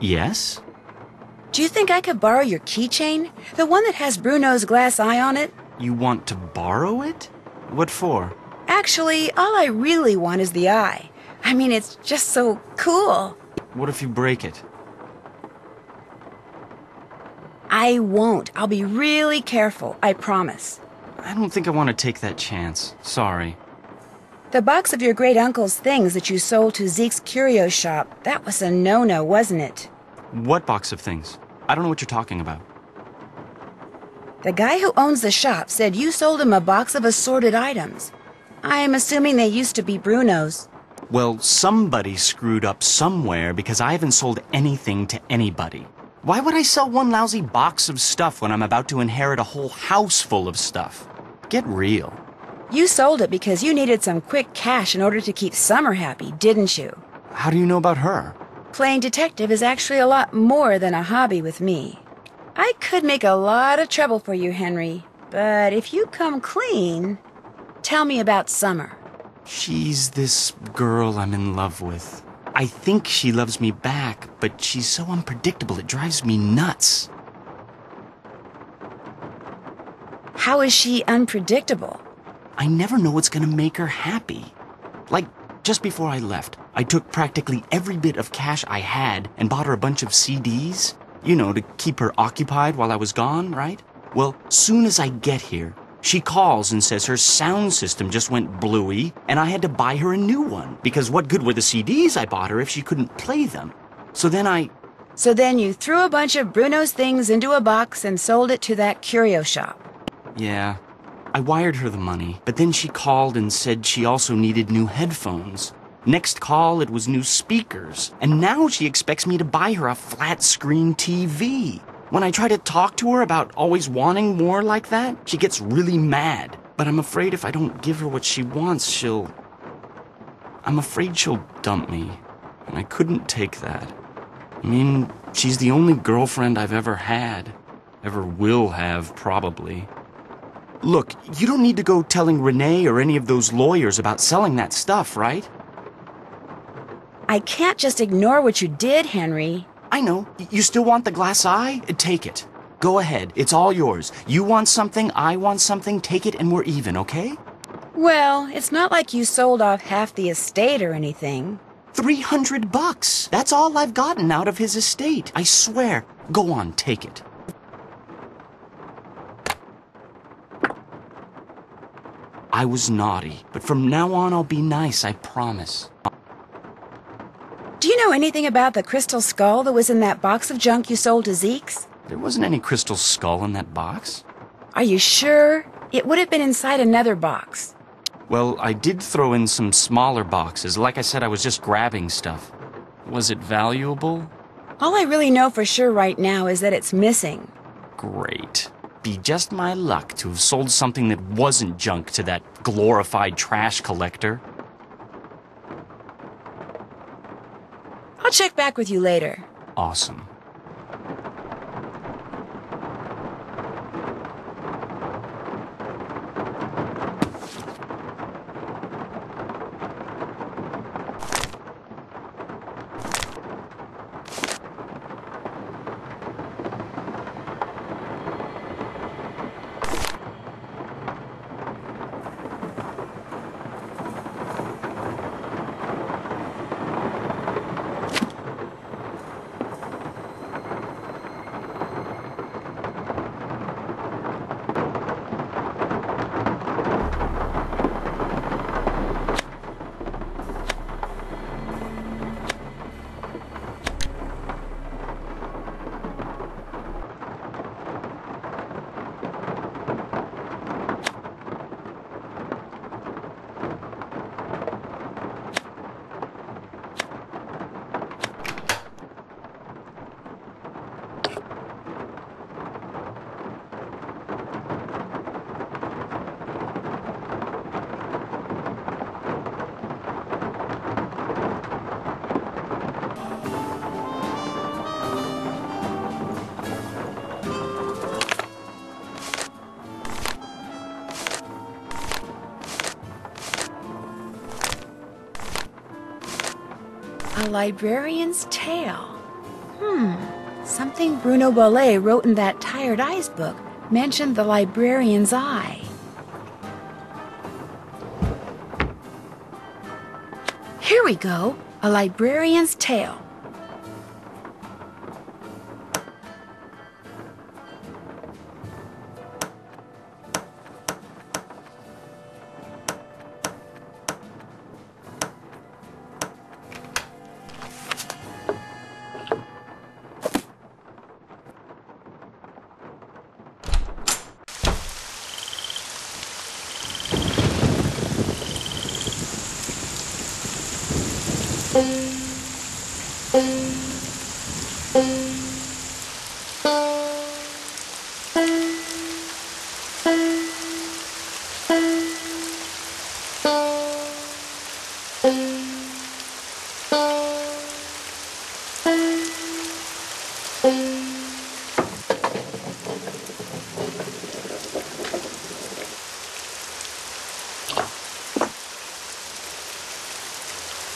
Yes? Do you think I could borrow your keychain? The one that has Bruno's glass eye on it? You want to borrow it? What for? Actually, all I really want is the eye. I mean, it's just so cool. What if you break it? I won't. I'll be really careful, I promise. I don't think I want to take that chance. Sorry. The box of your great uncle's things that you sold to Zeke's curio shop, that was a no no, wasn't it? What box of things? I don't know what you're talking about. The guy who owns the shop said you sold him a box of assorted items. I am assuming they used to be Bruno's. Well, somebody screwed up somewhere because I haven't sold anything to anybody. Why would I sell one lousy box of stuff when I'm about to inherit a whole house full of stuff? Get real. You sold it because you needed some quick cash in order to keep Summer happy, didn't you? How do you know about her? Playing detective is actually a lot more than a hobby with me. I could make a lot of trouble for you, Henry, but if you come clean, tell me about Summer. She's this girl I'm in love with. I think she loves me back, but she's so unpredictable it drives me nuts. How is she unpredictable? I never know what's gonna make her happy. Like, just before I left, I took practically every bit of cash I had and bought her a bunch of CDs. You know, to keep her occupied while I was gone, right? Well, soon as I get here, she calls and says her sound system just went bluey and I had to buy her a new one because what good were the CDs I bought her if she couldn't play them? So then I. So then you threw a bunch of Bruno's things into a box and sold it to that curio shop. Yeah. I wired her the money, but then she called and said she also needed new headphones. Next call, it was new speakers. And now she expects me to buy her a flat screen TV. When I try to talk to her about always wanting more like that, she gets really mad. But I'm afraid if I don't give her what she wants, she'll. I'm afraid she'll dump me. And I couldn't take that. I mean, she's the only girlfriend I've ever had. Ever will have, probably. Look, you don't need to go telling Renee or any of those lawyers about selling that stuff, right? I can't just ignore what you did, Henry. I know. You still want the glass eye? Uh, take it. Go ahead. It's all yours. You want something, I want something, take it, and we're even, okay? Well, it's not like you sold off half the estate or anything. Three hundred bucks. That's all I've gotten out of his estate. I swear. Go on, take it. I was naughty, but from now on I'll be nice, I promise. Do you know anything about the crystal skull that was in that box of junk you sold to Zeke's? There wasn't any crystal skull in that box. Are you sure? It would have been inside another box. Well, I did throw in some smaller boxes. Like I said, I was just grabbing stuff. Was it valuable? All I really know for sure right now is that it's missing. Great. Be just my luck to have sold something that wasn't junk to that glorified trash collector. I'll check back with you later. Awesome. A librarian's tale. Hmm. Something Bruno Bolet wrote in that Tired Eyes book mentioned the librarian's eye. Here we go. A librarian's tale.